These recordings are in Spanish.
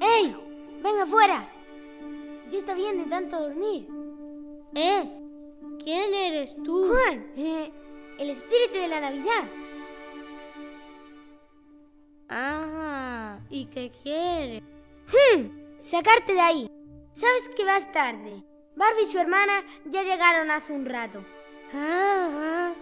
¡Ey! ¡Venga fuera! Ya está bien de tanto dormir. ¿Eh? ¿Quién eres tú? Juan, eh, el espíritu de la Navidad. Ah, ¿y qué quieres? Hmm, sacarte de ahí. Sabes que vas tarde. Barbie y su hermana ya llegaron hace un rato. Ah,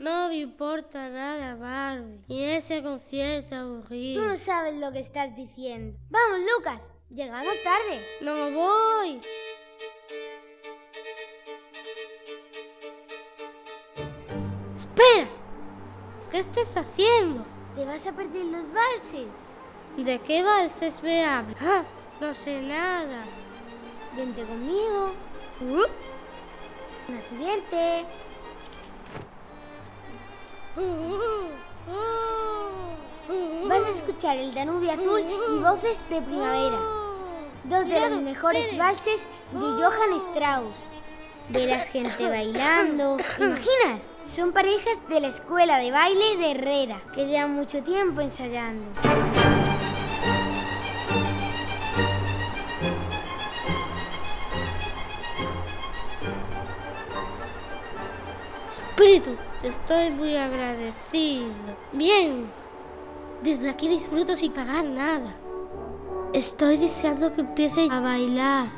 no me importa nada, Barbie. Y ese concierto aburrido. Tú no sabes lo que estás diciendo. Vamos, Lucas. Llegamos tarde. No me voy. Espera. ¿Qué estás haciendo? Te vas a perder los valses. ¿De qué valses me hablas? Ah, no sé nada. Vente conmigo. Uh. Un accidente. Vas a escuchar el Danubio Azul y voces de primavera. Dos de los mejores valses de Johann Strauss. Verás gente bailando. ¿Imaginas? Son parejas de la escuela de baile de Herrera, que llevan mucho tiempo ensayando. Estoy muy agradecido. Bien, desde aquí disfruto sin pagar nada. Estoy deseando que empiece a bailar.